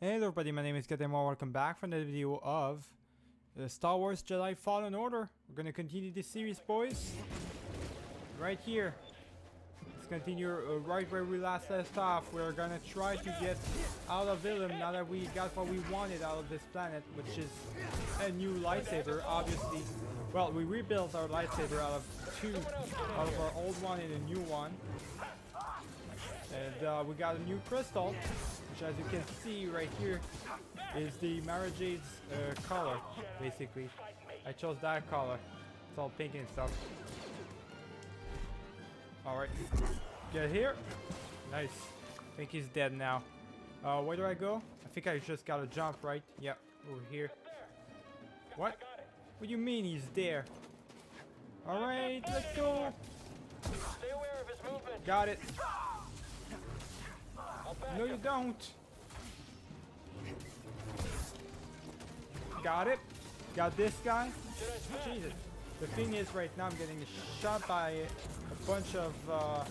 Hello everybody, my name is Katemo. Welcome back for another video of uh, Star Wars Jedi Fallen Order. We're gonna continue this series, boys. Right here. Let's continue uh, right where we last left off. We're gonna try to get out of Ilum now that we got what we wanted out of this planet, which is a new lightsaber, obviously. Well, we rebuilt our lightsaber out of two, out of our old one and a new one. And uh, we got a new crystal, which as you can see right here is the Mara Jade's uh, color, basically. I chose that color. It's all pink and stuff. Alright, get here. Nice. I think he's dead now. Uh, where do I go? I think I just gotta jump, right? Yeah, over here. What? What do you mean he's there? Alright, let's go. Stay aware of his movement. Got it. No, you don't. Got it. Got this guy. Jesus. The thing is, right now I'm getting shot by a bunch of. Uh,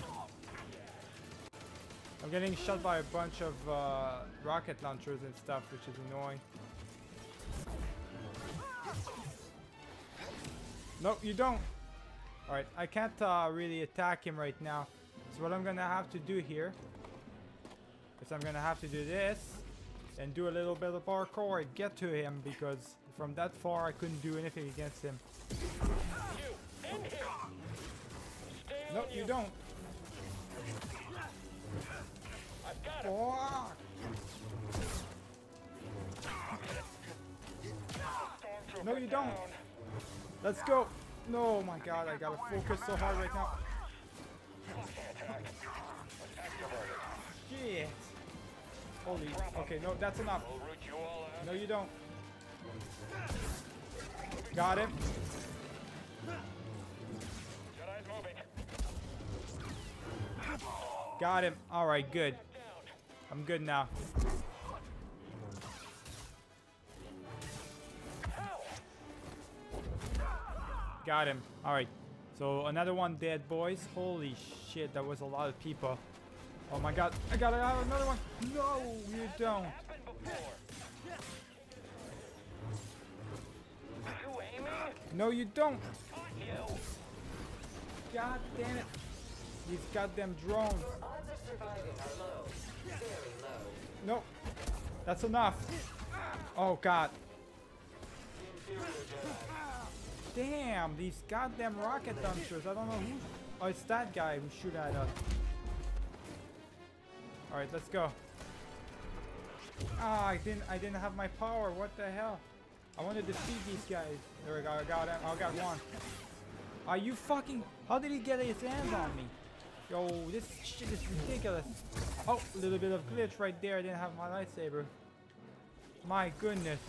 I'm getting shot by a bunch of uh, rocket launchers and stuff, which is annoying. No, you don't. Alright, I can't uh, really attack him right now. So what I'm gonna have to do here is I'm gonna have to do this and do a little bit of parkour and get to him because from that far I couldn't do anything against him. You on you don't. I've got him. No, you don't. Let's go. No, my god, I gotta focus so hard right now. Okay, no, that's enough. We'll root you all out. No, you don't. Got him. Got him. Alright, good. I'm good now. Got him. Alright. So another one dead, boys. Holy shit, that was a lot of people. Oh my god. I have another one. No, you don't. No, you don't. God damn it. These goddamn drones. Nope. That's enough. Oh god. Damn, these goddamn rocket launchers. I don't know who. Oh, it's that guy who shoot at us. Alright, let's go. Ah, I didn't I didn't have my power. What the hell? I want to defeat these guys. There we go. I got him. I got one. Are you fucking How did he get his hands on me? Yo, this shit is ridiculous. Oh, a little bit of glitch right there. I didn't have my lightsaber. My goodness.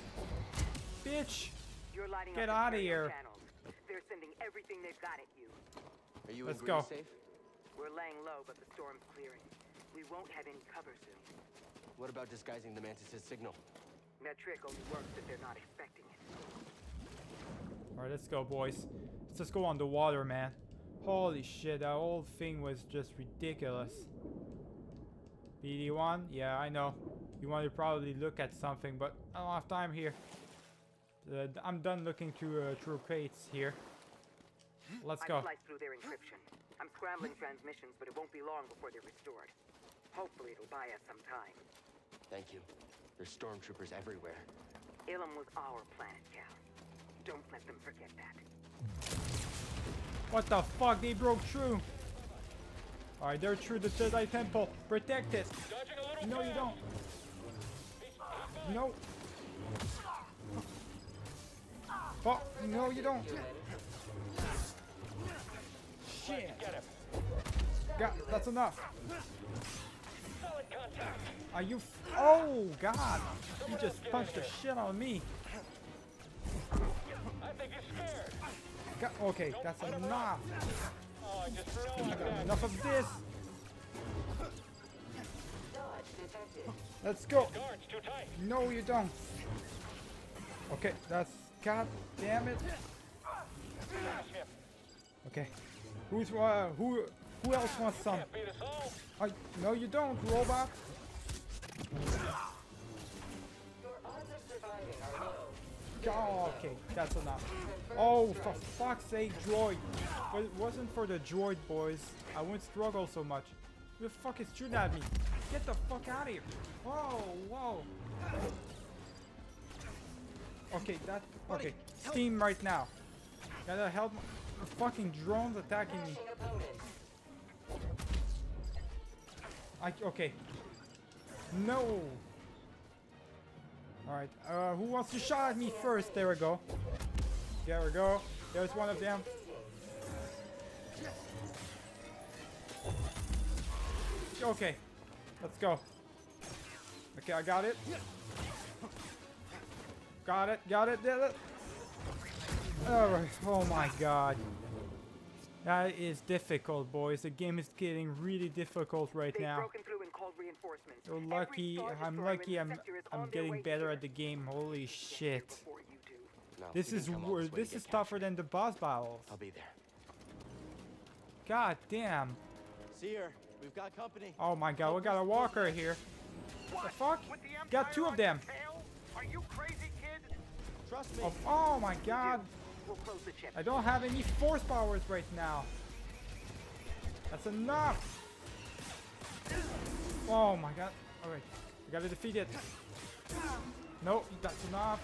Bitch. You're lighting Get out of here. Channels. They're sending everything they've got at you. Are you Let's go. safe? We're laying low, but the storm's clearing. We won't have any cover soon. What about disguising the Mantis' signal? That trick only works if they're not expecting it. Alright, let's go, boys. Let's just go on the water, man. Holy shit, that whole thing was just ridiculous. BD1? Yeah, I know. You want to probably look at something, but I don't have time here. Uh, d- I'm done looking through uh, through crates here. Let's I go. sliced through their encryption. I'm scrambling transmissions, but it won't be long before they're restored. Hopefully it'll buy us some time. Thank you. There's stormtroopers everywhere. Ilum was our planet, Cal. Don't let them forget that. What the fuck? They broke through. Alright, they're through the Jedi Temple. Protect it. Dodging a little No, you don't. No. Oh, no, you don't. Shit. Get him. God, that's enough. Are you? Oh God! You just punched the shit out of me. I think he's scared. God, okay, that's enough. Enough of this. Let's go. No, you don't. Okay, that's. God damn it. Okay. Who's uh, who? Who else wants some? Can't beat us all. I, no, you don't, robot. god. Ah, okay, that's enough. Oh, for fuck's sake, droid. But it wasn't for the droid, boys. I wouldn't struggle so much. Who the fuck is shooting at me? Get the fuck out of here. Whoa, whoa. Okay, that. Okay, steam right now. Gotta help. my- fucking drones attacking me. I, okay. No. Alright, uh, who wants to shot at me first? There we go. There we go. There's one of them. Okay, let's go. Okay, I got it. Got it, got it, did it. Alright, oh my god. That is difficult, boys. The game is getting really difficult right They've now. broken through and called. So lucky, I'm lucky I'm I'm getting better here. at the game. Holy shit. before you do. No, This is can come all wor- this this is tougher captured. than the boss battles. I'll be there. God damn. See her. We've got company. Oh my god, we got a walker here. What The fuck? With the Got two of them. on your tail? Are you crazy, kid? Trust me. Oh, oh my god. We'll close the. I don't have any force powers right now. That's enough. Oh my god. Alright. We gotta defeat it. No, that's enough.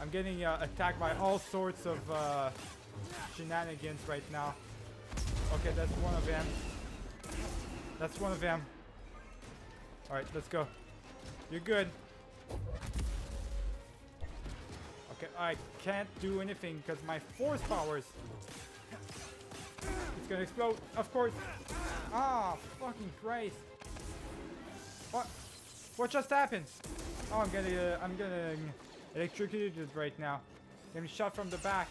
I'm getting uh, attacked by all sorts of uh, shenanigans right now. Okay, that's one of them. That's one of them. Alright, let's go. You're good. Okay, I can't do anything because my force powers. It's gonna explode, of course. Ah, fucking Christ. What? What just happened? Oh, I'm getting, uh, I'm getting electrocuted right now. Getting shot from the back.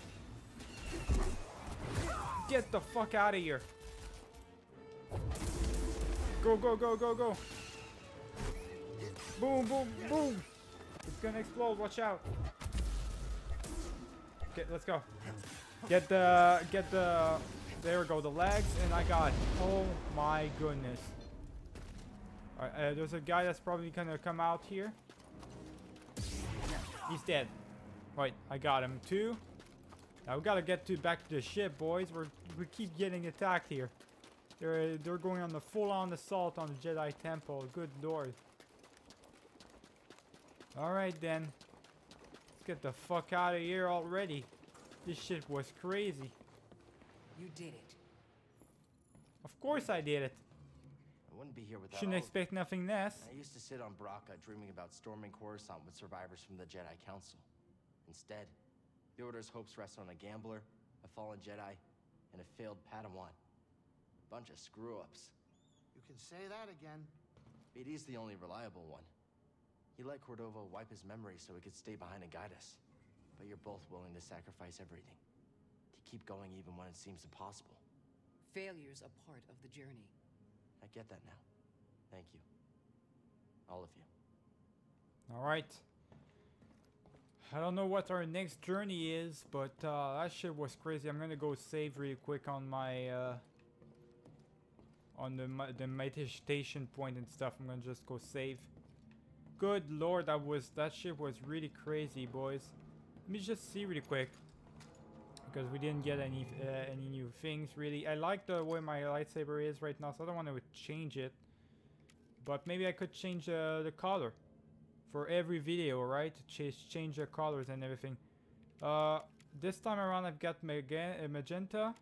Get the fuck out of here. Go, go, go, go, go. Boom, boom, boom. It's gonna explode, watch out. Okay, let's go. Get the, get the, there we go, the legs, and I got. Oh my goodness. Alright, uh, there's a guy that's probably gonna come out here. He's dead. Right, I got him too. Now we gotta get to back to the ship, boys. We're we keep getting attacked here. They're they're going on the full-on assault on the Jedi Temple. Good lord. All right then. Let's get the fuck out of here already. This shit was crazy. You did it. Of course I did it. I wouldn't be here without Shouldn't all- expect nothing less. I used to sit on Bracca dreaming about storming Coruscant with survivors from the Jedi Council. Instead, the Order's hopes rest on a gambler, a fallen Jedi, and a failed Padawan. Bunch of screw-ups. You can say that again. BD's the only reliable one. He let Cordova wipe his memory so he could stay behind and guide us. But you're both willing to sacrifice everything. To keep going even when it seems impossible. Failure's a part of the journey. I get that now. Thank you. All of you. All right. I don't know what our next journey is, but uh, that shit was crazy. I'm gonna go save real quick on my uh, on the me- the meditation point and stuff. I'm gonna just go save. Good lord, that was that shit was really crazy, boys. Let me just see really quick because we didn't get any uh, any new things really. I like the way my lightsaber is right now, so I don't want to change it. But maybe I could change uh, the color for every video, right? To change change the colors and everything. Uh, this time around I've got uh, magenta.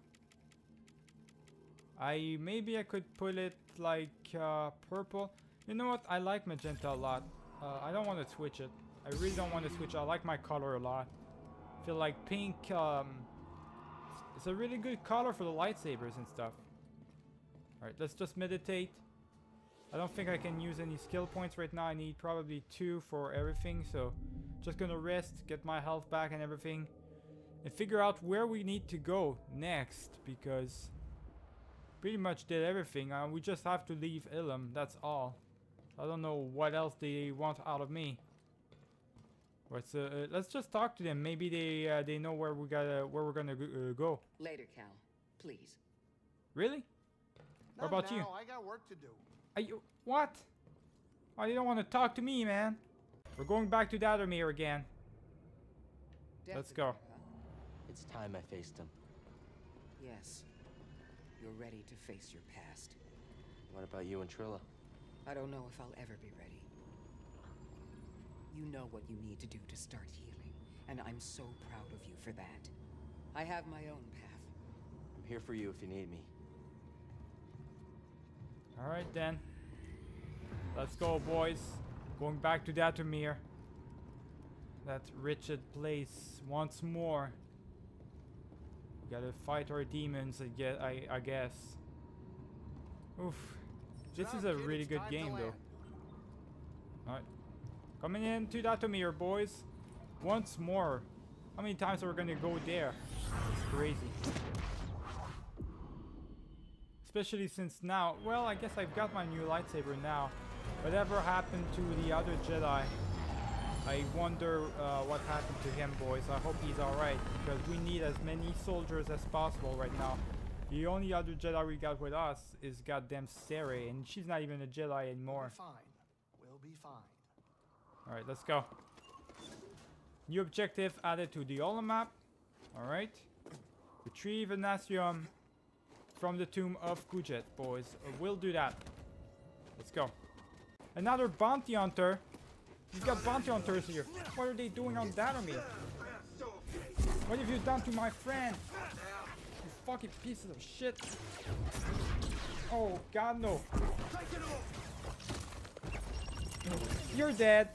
I maybe I could put it like uh, purple. You know what? I like magenta a lot. Uh, I don't want to switch it. I really don't want to switch. I like my color a lot. feel like pink. Um, it's a really good color for the lightsabers and stuff. All right, let's just meditate. I don't think I can use any skill points right now. I need probably two for everything. So just gonna rest, get my health back and everything. And figure out where we need to go next. Because pretty much did everything. Uh, we just have to leave Ilum. That's all. I don't know what else they want out of me. But uh, uh, let's just talk to them. Maybe they uh, they know where we gotta where we're gonna go. Uh, go. Later, Cal. Please. Really? What Not about you? I got work to do. Are you what? Oh, you don't want to talk to me, man. We're going back to Dathomir again. Let's go. It's time I faced him. Yes. You're ready to face your past. What about you and Trilla? I don't know if I'll ever be ready. You know what you need to do to start healing, and I'm so proud of you for that. I have my own path. I'm here for you if you need me. Alright then. Let's go, boys. Going back to Dathomir. That wretched place once more. We gotta fight our demons, I guess. I, I guess. Oof. This is a really good game, though. Alright. Coming into Dathomir, boys. Once more. How many times are we gonna go there? It's crazy. Especially since now, well, I guess I've got my new lightsaber now. Whatever happened to the other Jedi? I wonder uh, what happened to him, boys. I hope he's alright, because we need as many soldiers as possible right now. The only other Jedi we got with us is goddamn Cere, and she's not even a Jedi We'll anymore. be fine. We'll be fine. Alright, let's go. New objective added to the holomap. Alright. Retrieve Anasium from the tomb of Kujet, boys. We'll do that. Let's go. Another bounty hunter. We've got bounty hunters here. What are they doing on Dathomir? What have you done to my friend? Fucking pieces of shit. Oh, God, no. You're dead.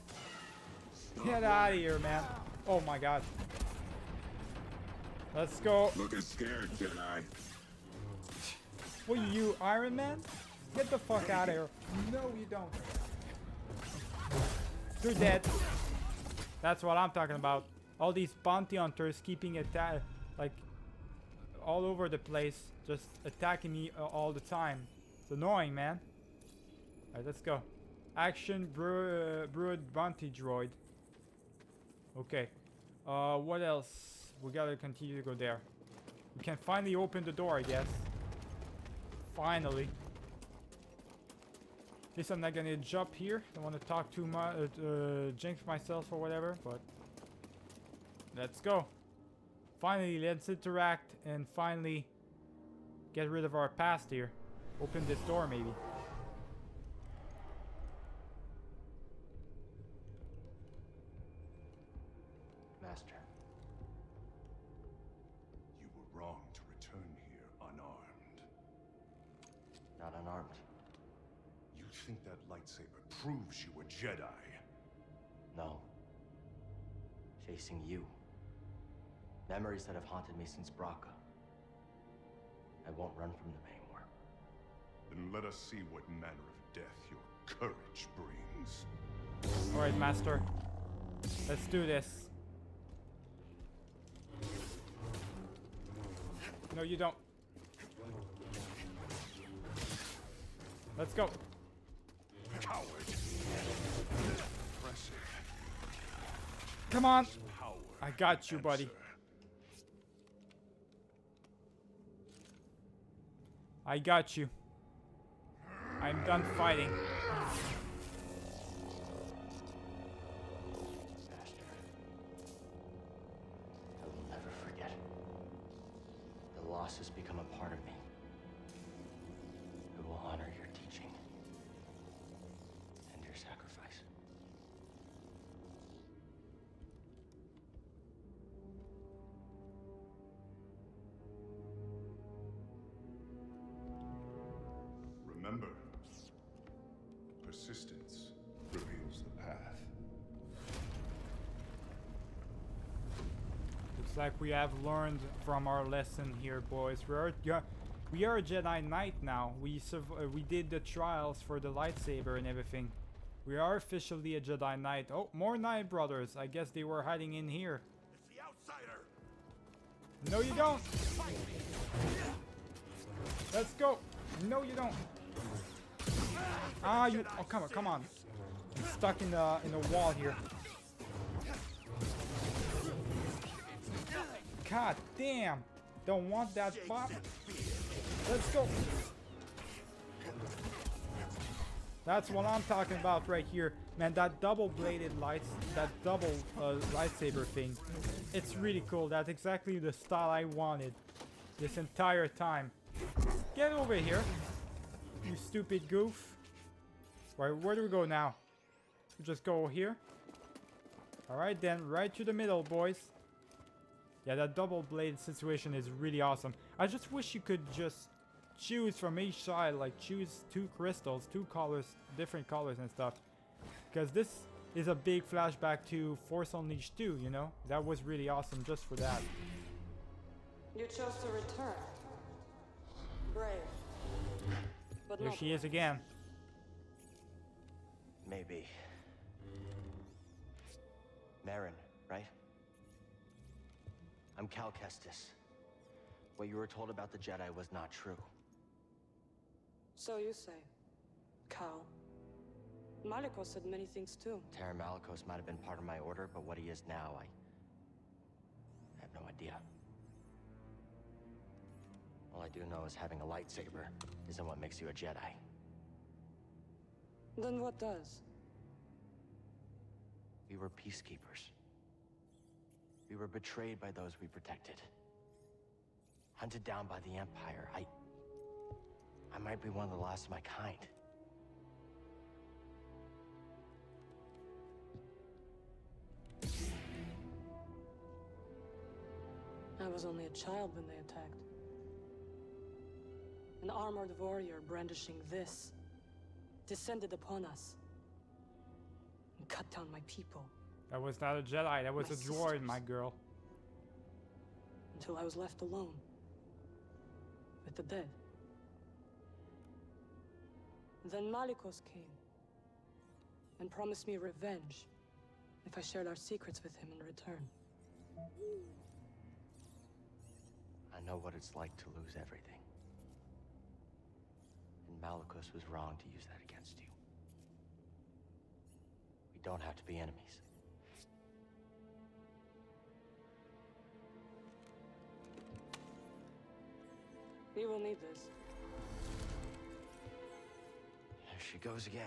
Get out of here, man. Oh my god. Let's go. Looking scared, Jedi. What are you, Iron Man? Get the fuck out of here. No, you don't. You're dead. That's what I'm talking about. All these bounty hunters keeping attack, uh, like, all over the place, just attacking me uh, all the time. It's annoying, man. Alright, let's go. Action bru uh, Brood Bounty Droid. Okay. Uh, what else? We gotta continue to go there. We can finally open the door, I guess. Finally. At least I'm not gonna jump here. Don't want to talk too much, uh, uh, jinx myself or whatever, but let's go. Finally, let's interact and finally get rid of our past here. Open this door, maybe. Master. You were wrong to return here unarmed. Not unarmed. You think that lightsaber proves you a Jedi? No. Chasing you. Memories that have haunted me since Bracca. I won't run from them anymore. Then let us see what manner of death your courage brings. Alright, Master. Let's do this. No, you don't. Let's go. Coward! Impressive. Come on. I got you, buddy. I got you. I'm done fighting. Like we have learned from our lesson here, boys. We are, we are a Jedi Knight now. We uh, we did the trials for the lightsaber and everything. We are officially a Jedi Knight. Oh, more Knight brothers. I guess they were hiding in here. It's the outsider! No, you don't. Let's go. No, you don't. Ah, you. Oh, come on, come on. I'm stuck in the in the wall here. God damn. Don't want that pop. Let's go. That's what I'm talking about right here. Man, that double-bladed lights, that double uh, lightsaber thing, it's really cool. That's exactly the style I wanted this entire time. Get over here, you stupid goof. Where, where do we go now? We just go here. Alright then, right to the middle, boys. Yeah, that double blade situation is really awesome. I just wish you could just choose from each side, like choose two crystals, two colors, different colors and stuff. Because this is a big flashback to Force Unleashed 2, you know? That was really awesome just for that. You chose to return. Brave. But There not she is again. Maybe. Merrin, right? I'm Cal Kestis. What you were told about the Jedi was not true. So you say. Cal. Malicos said many things too. Taron Malicos might have been part of my order, but what he is now, I... I have no idea. All I do know is having a lightsaber isn't what makes you a Jedi. Then what does? We were peacekeepers. We were betrayed by those we protected. Hunted down by the Empire. I... I might be one of the last of my kind. I was only a child when they attacked. An armored warrior brandishing this descended upon us and cut down my people That was not a Jedi, that was My a droid, my girl. until I was left alone with the dead. Then Malicos came and promised me revenge if I shared our secrets with him in return. I know what it's like to lose everything. And Malicos was wrong to use that against you. We don't have to be enemies. We will need this. There she goes again.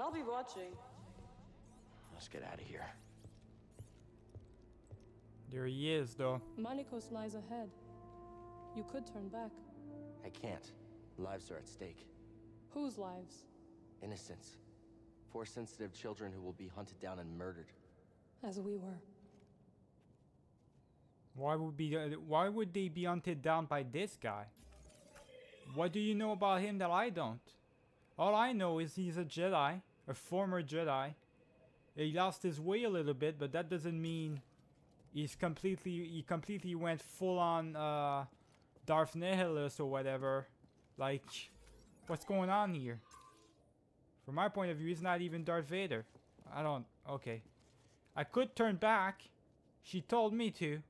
I'll be watching. Let's get out of here. There he is, though. Malicos lies ahead. You could turn back. I can't. Lives are at stake. Whose lives? Innocents. Force sensitive children who will be hunted down and murdered. As we were. Why would be why would they be hunted down by this guy? What do you know about him that I don't? All I know is he's a Jedi, a former Jedi. He lost his way a little bit, but that doesn't mean he's completely he completely went full on uh Darth Nihilus or whatever. Like what's going on here? From my point of view, he's not even Darth Vader. I don't okay. I could turn back. She told me to.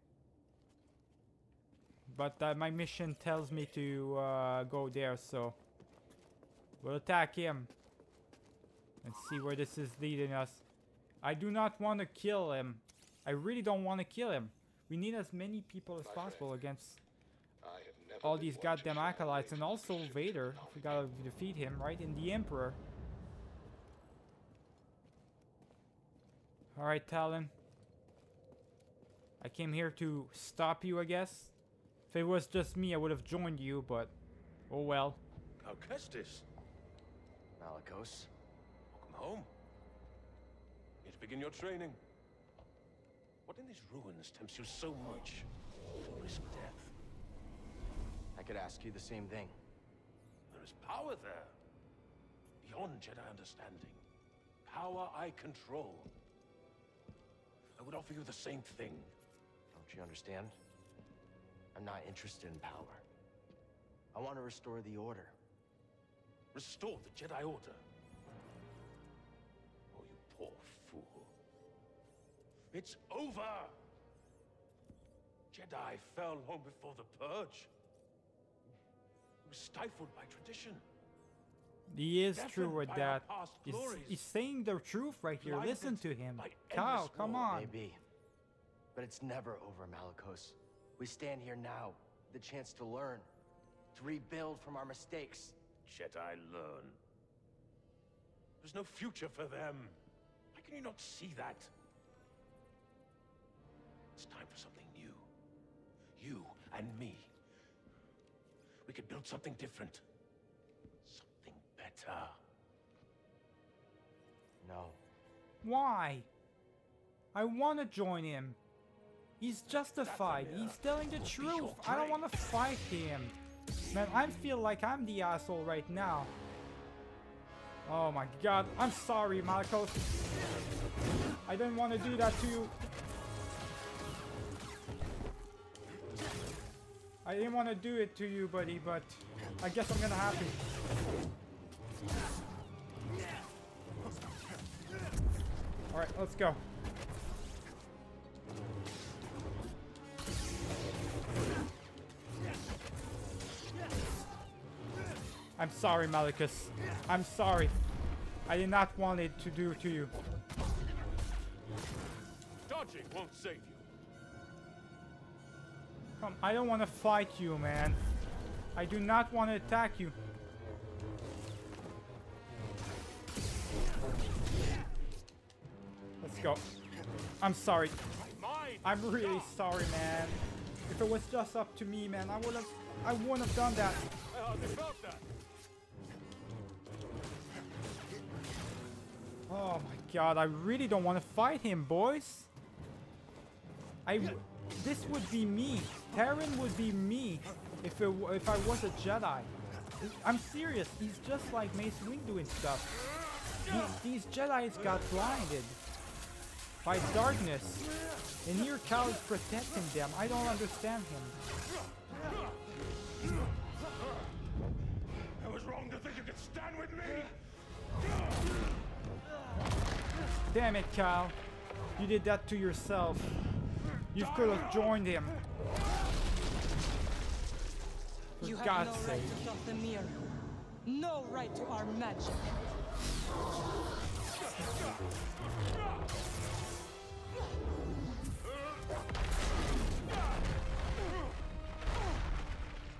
But uh, my mission tells me to uh, go there, so we'll attack him and see where this is leading us. I do not want to kill him. I really don't want to kill him. We need as many people as possible against all these goddamn acolytes and also Vader. We gotta defeat him, right? And the Emperor. Alright, Talon. I came here to stop you, I guess. If it was just me, I would have joined you, but oh well. Cal Kestis, Malicos? welcome home. Here to begin your training. What in these ruins tempts you so much to risk death? I could ask you the same thing. There is power there. Beyond Jedi understanding. Power I control. I would offer you the same thing. Don't you understand? I'm not interested in power. I want to restore the Order. Restore the Jedi Order. Oh, you poor fool. It's over! Jedi fell long before the Purge. It was stifled by tradition. He is Deafened true with that. He's, he's saying the truth right here. Listen to him. Kyle, come war. on. Maybe. But it's never over, Malicos. We stand here now, the chance to learn, to rebuild from our mistakes. Jedi learn. There's no future for them. How can you not see that? It's time for something new. You and me. We could build something different. Something better. No. Why? I want to join him. He's justified. He's telling the truth. I don't want to fight him. Man, I feel like I'm the asshole right now. Oh my god. I'm sorry, Marcos. I didn't want to do that to you. I didn't want to do it to you, buddy, but I guess I'm gonna have to. Alright, let's go. I'm sorry, Malicos. I'm sorry. I did not want it to do to you. Dodging won't save you. Come, I don't want to fight you, man. I do not want to attack you. Let's go. I'm sorry. I'm really sorry, man. If it was just up to me, man, I would have I wouldn't have done that. I hardly felt that. Oh my god, I really don't want to fight him, boys. I... This would be me. Taron would be me if it if I was a Jedi. I'm serious. He's just like Mace Windu and stuff. He- these Jedi's got blinded by darkness, and here Cal is protecting them. I don't understand him. I was wrong to think you could stand with me. Damn it, Cal. You did that to yourself. You could have joined him. For You have no sake. right to Dathomir. No right to our magic.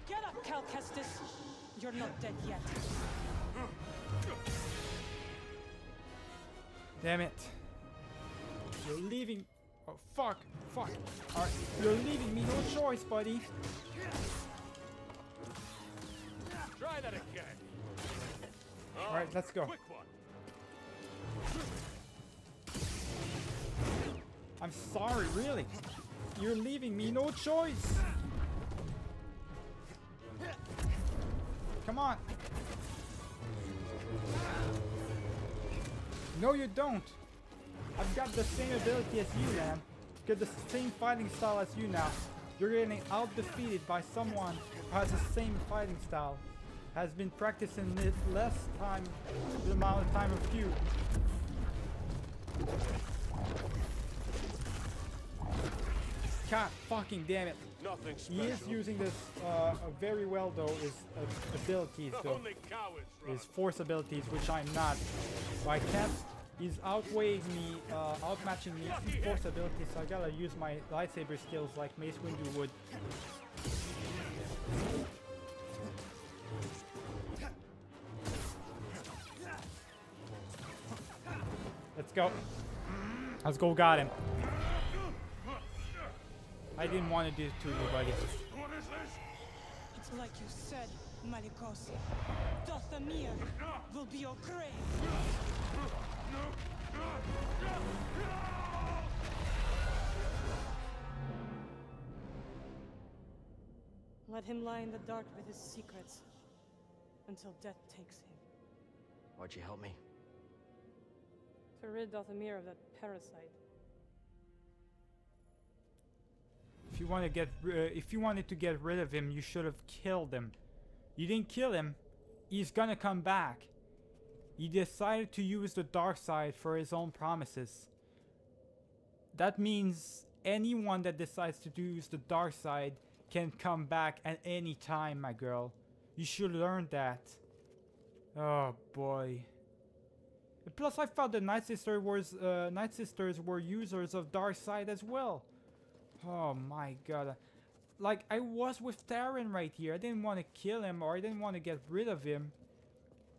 Get up, Cal Kestis. You're not dead yet. Damn it. You're leaving. Oh, fuck. Fuck. Alright, you're leaving me no choice, buddy. Try that again. Alright, let's go. I'm sorry, really. You're leaving me no choice. Come on. No, you don't. I've got the same ability as you, man. Got the same fighting style as you now. You're getting out defeated by someone who has the same fighting style. Has been practicing it less time, the amount of time of you. God fucking damn it. Nothing He is using this uh, very well though, his uh, abilities though. His force abilities, which I'm not. So I can't, he's outweighing me, uh, outmatching me in force abilities, so I gotta use my lightsaber skills like Mace Windu would. Let's go. Let's go, got him. I didn't want to do it to you, buddy. What is this? It's like you said, Malicos. Dathomir will be your grave. Let him lie in the dark with his secrets until death takes him. Why'd you help me? To rid Dathomir of that parasite. You want to get, uh, if you wanted to get rid of him, you should have killed him. You didn't kill him. He's gonna come back. He decided to use the dark side for his own promises. That means anyone that decides to use the dark side can come back at any time, my girl. You should learn that. Oh boy. Plus, I thought the Night Sister was, uh, Night Sisters were users of dark side as well. Oh my god. Like, I was with Taron right here. I didn't want to kill him or I didn't want to get rid of him.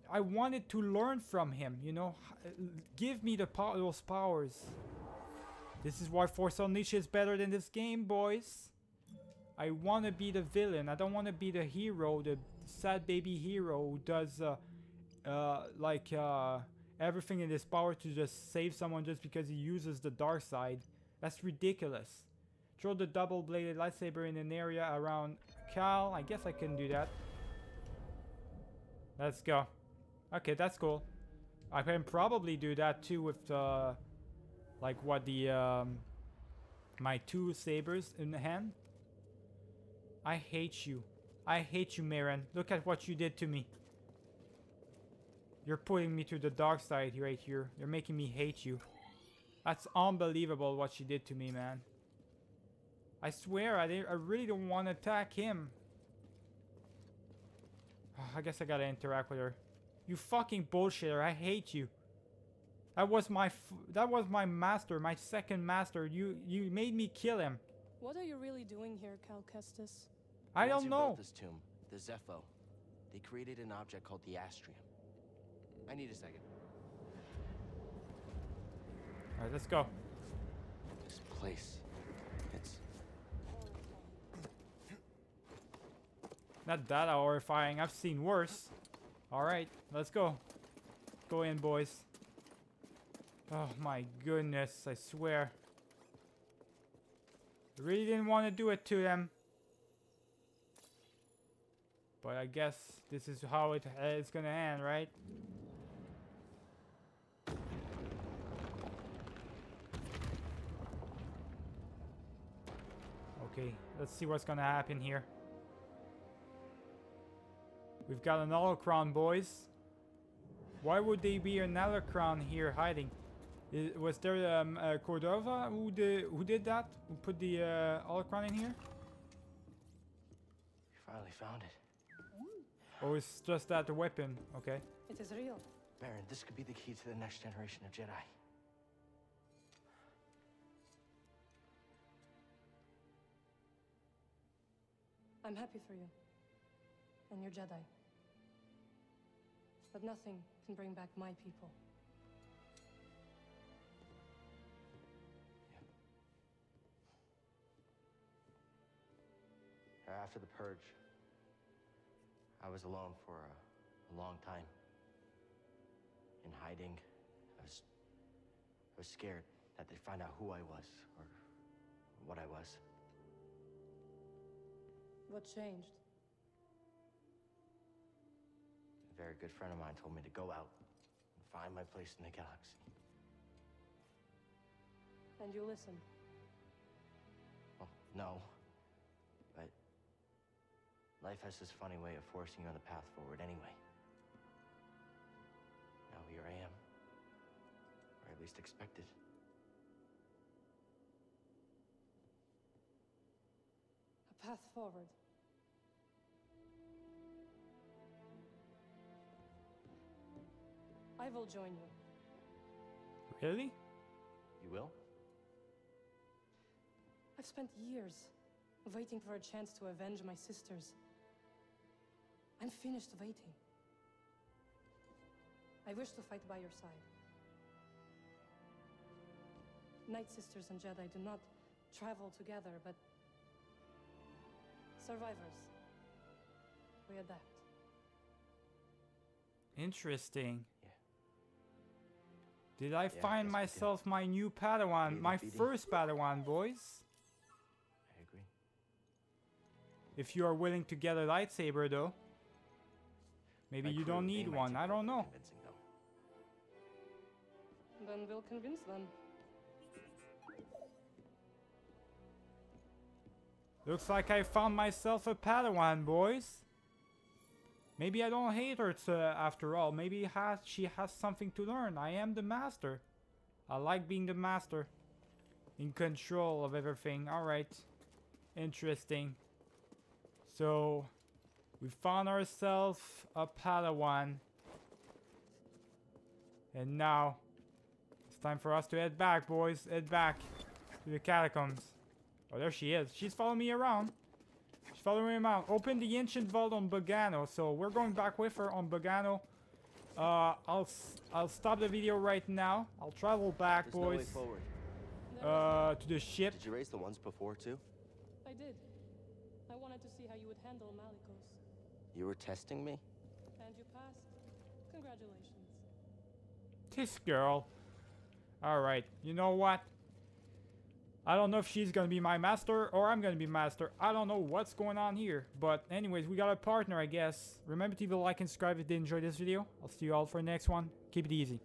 I wanted to learn from him, you know? Give me the pow those powers. This is why Force Unleashed is better than this game, boys. I want to be the villain. I don't want to be the hero, the sad baby hero who does uh, uh, like uh, everything in his power to just save someone just because he uses the dark side. That's ridiculous. Throw the double-bladed lightsaber in an area around Cal. I guess I can do that. Let's go. Okay, that's cool. I can probably do that too with the, like what the, um, my two sabers in the hand. I hate you. I hate you, Merrin. Look at what you did to me. You're putting me to the dark side right here. You're making me hate you. That's unbelievable what she did to me, man. I swear, I, didn't, I really don't want to attack him. Ah, I guess I gotta interact with her. You fucking bullshitter, I hate you. That was my f that was my master, my second master. You you made me kill him. What are you really doing here, Cal Kestis? I don't know. this tomb, the Zeffo, they created an object called the Astrium. I need a second. Alright, let's go. This place, it's Not that horrifying. I've seen worse. Alright, let's go. Go in, boys. Oh my goodness, I swear. Really didn't want to do it to them. But I guess this is how it, uh, it's gonna end, right? Okay, let's see what's gonna happen here. We've got an crown, boys. Why would they be an crown here hiding? I- was there um, uh, Cordova who did who did that? Who put the uh, crown in here? we finally found it. Or is just that the weapon? Okay. It is real. Baron, this could be the key to the next generation of Jedi. I'm happy for you. And your Jedi. But nothing can bring back my people. After the purge, I was alone for a, a long time. In hiding, I was, I was scared that they'd find out who I was or what I was. What changed? Very good friend of mine told me to go out and find my place in the galaxy. And you listen? Well, no. But life has this funny way of forcing you on the path forward anyway. Now here I am. Or at least expected. A path forward. I will join you. Really? You will? I've spent years waiting for a chance to avenge my sisters. I'm finished waiting. I wish to fight by your side. Night Sisters and Jedi do not travel together, but survivors. We adapt. Interesting. Yeah. Did I I find guess myself my new Padawan, Maybe my BD. first Padawan, boys? I agree. If you are willing to get a lightsaber, though. Maybe My you don't need one. I don't know. Then we'll convince them. Looks like I found myself a Padawan, boys. Maybe I don't hate her to, after all. Maybe has, she has something to learn. I am the master. I like being the master. In control of everything. Alright. Interesting. So, we found ourselves a Padawan. And now, it's time for us to head back, boys. Head back to the catacombs. Oh, there she is. She's following me around. She's following me around. Open the ancient vault on Bogano. So we're going back with her on Bogano Uh, I'll s- I'll stop the video right now. I'll travel back, There's no way boys. forward. uh, to the ship. Did you raise the ones before, too? I did. I wanted to see how you would handle Malicos. You were testing me? And you passed. Congratulations. This girl. Alright, you know what? I don't know if she's gonna be my master or I'm gonna be master. I don't know what's going on here. But anyways, we got a partner, I guess. Remember to leave a like and subscribe if you did enjoy this video. I'll see you all for the next one. Keep it easy.